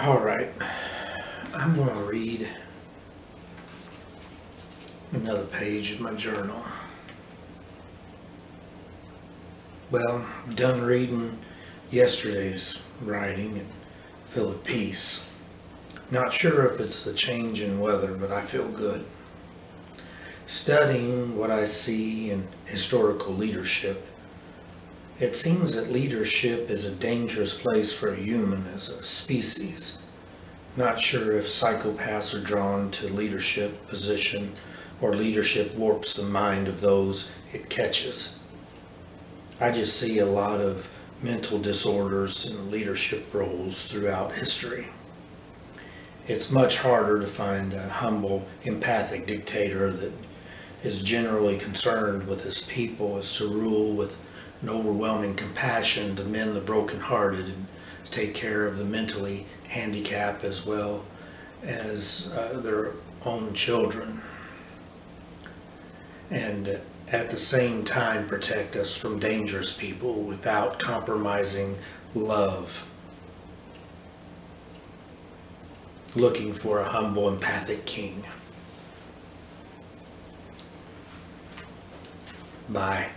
All right, I'm gonna read another page of my journal. Well, done reading yesterday's writing and feel at peace. Not sure if it's the change in weather, but I feel good. Studying what I see in historical leadership, it seems that leadership is a dangerous place for a human as a species. Not sure if psychopaths are drawn to leadership position or leadership warps the mind of those it catches. I just see a lot of mental disorders in leadership roles throughout history. It's much harder to find a humble, empathic dictator that is generally concerned with his people as to rule with an overwhelming compassion to mend the brokenhearted and to take care of the mentally handicapped as well as uh, their own children. And at the same time, protect us from dangerous people without compromising love. Looking for a humble, empathic king. Bye.